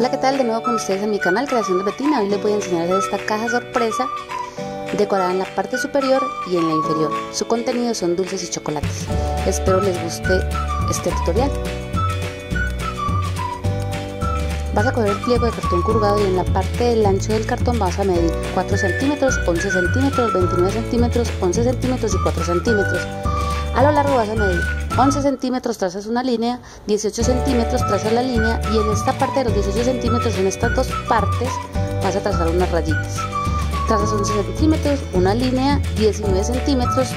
Hola, ¿qué tal? De nuevo con ustedes en mi canal Creación de Betina. Hoy les voy a enseñar esta caja sorpresa decorada en la parte superior y en la inferior. Su contenido son dulces y chocolates. Espero les guste este tutorial. Vas a coger el pliego de cartón curvado y en la parte del ancho del cartón vas a medir 4 centímetros, 11 centímetros, 29 centímetros, 11 centímetros y 4 centímetros. A lo largo vas a medir 11 centímetros, trazas una línea, 18 centímetros, trazas la línea y en esta parte de los 18 centímetros, en estas dos partes, vas a trazar unas rayitas. Trazas 11 centímetros, una línea, 19 centímetros,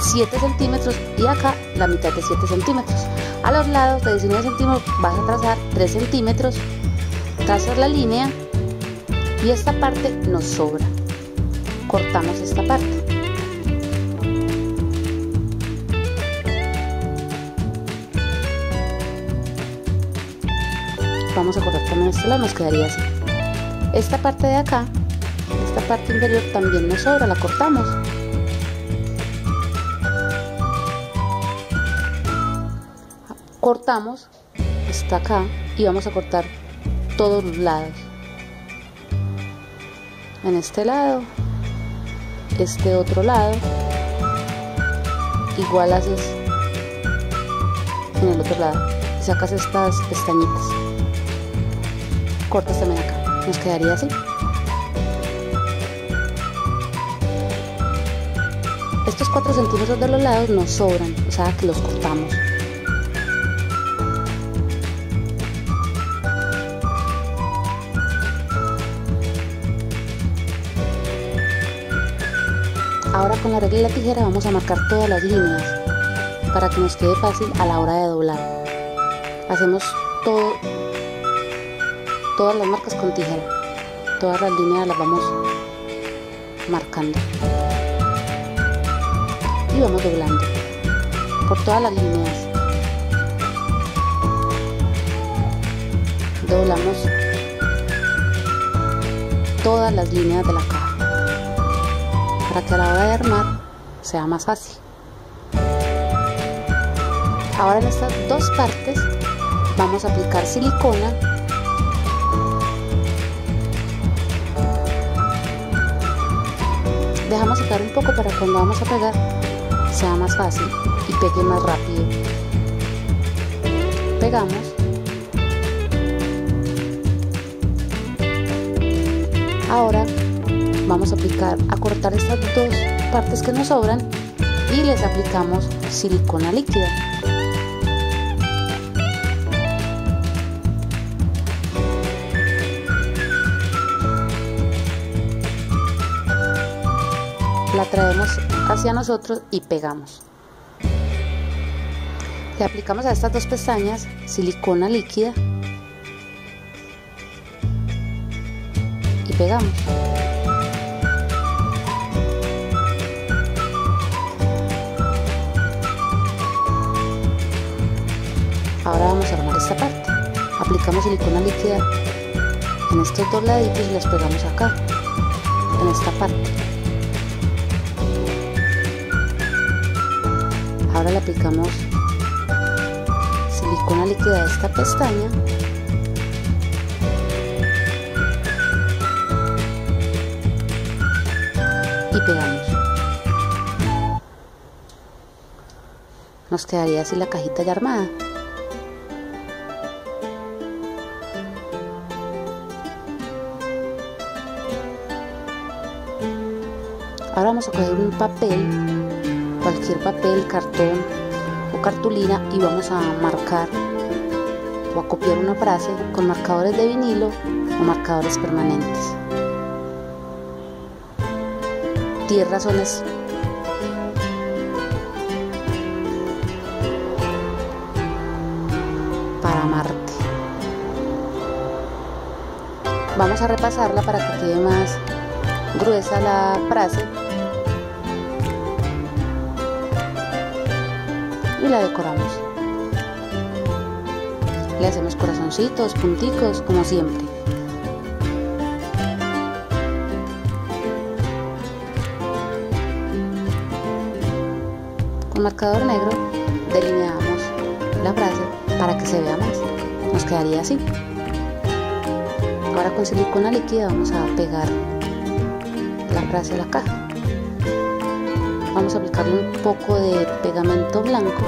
7 centímetros y acá la mitad de 7 centímetros. A los lados de 19 centímetros vas a trazar 3 centímetros, trazas la línea y esta parte nos sobra. Cortamos esta parte. Vamos a cortar también este lado, nos quedaría así. Esta parte de acá, esta parte inferior también nos sobra, la cortamos. Cortamos, está acá, y vamos a cortar todos los lados. En este lado, este otro lado, igual haces en el otro lado. Sacas estas pestañitas cortas también acá. Nos quedaría así. Estos 4 centímetros de los lados nos sobran, o sea que los cortamos. Ahora con la regla y la tijera vamos a marcar todas las líneas para que nos quede fácil a la hora de doblar. Hacemos todo todas las marcas con tijera. Todas las líneas las vamos marcando. Y vamos doblando por todas las líneas. Doblamos todas las líneas de la caja para que a la hora de armar sea más fácil. Ahora en estas dos partes vamos a aplicar silicona dejamos secar un poco para cuando vamos a pegar sea más fácil y pegue más rápido. Pegamos. Ahora vamos a aplicar a cortar estas dos partes que nos sobran y les aplicamos silicona líquida hacia nosotros y pegamos. Le aplicamos a estas dos pestañas silicona líquida y pegamos. Ahora vamos a armar esta parte. Aplicamos silicona líquida en estos dos laditos y las pegamos acá, en esta parte. Ahora le aplicamos silicona líquida a esta pestaña. Y pegamos. Nos quedaría así la cajita ya armada. Ahora vamos a coger un papel cualquier papel, cartón o cartulina y vamos a marcar o a copiar una frase con marcadores de vinilo o marcadores permanentes. 10 razones para amarte. Vamos a repasarla para que quede más gruesa la frase y la decoramos. Le hacemos corazoncitos, punticos, como siempre. Con marcador negro delineamos la frase para que se vea más. Nos quedaría así. Ahora con silicona líquida vamos a pegar la frase a la caja. Vamos a aplicarle un poco de pegamento blanco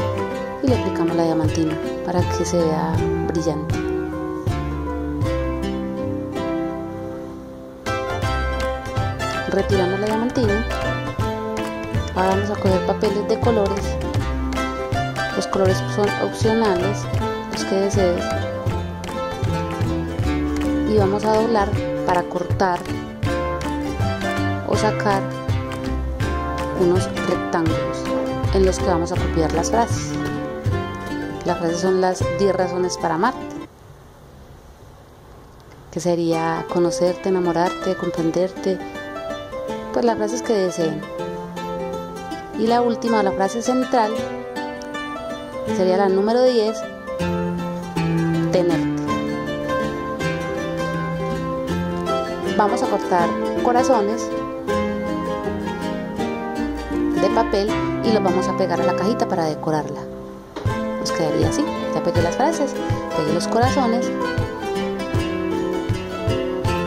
y le aplicamos la diamantina para que se vea brillante. Retiramos la diamantina. Ahora vamos a coger papeles de colores. Los colores son opcionales, los que desees. Y vamos a doblar para cortar o sacar unos rectángulos en los que vamos a copiar las frases. Las frases son las 10 razones para amarte, que sería conocerte, enamorarte, comprenderte, pues las frases que deseen. Y la última, la frase central, sería la número 10, tenerte. Vamos a cortar corazones de papel y los vamos a pegar a la cajita para decorarla nos quedaría así. Ya pegué las frases, pegué los corazones.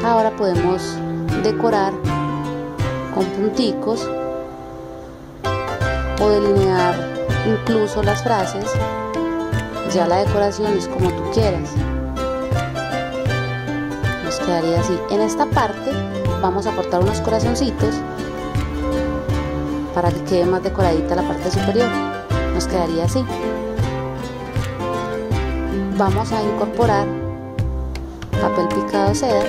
Ahora podemos decorar con punticos o delinear incluso las frases. Ya la decoración es como tú quieras. Nos quedaría así. En esta parte vamos a cortar unos corazoncitos para que quede más decoradita la parte superior. Nos quedaría así. Vamos a incorporar papel picado seda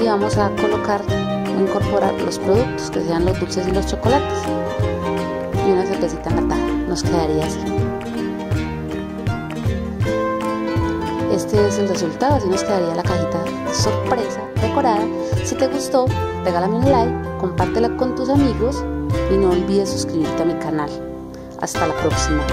y vamos a colocar incorporar los productos que sean los dulces y los chocolates. Y una cervecita en la taja nos quedaría así. Este es el resultado así nos quedaría la cajita sorpresa decorada. Si te gustó regálame un like compártela con tus amigos y no olvides suscribirte a mi canal. Hasta la próxima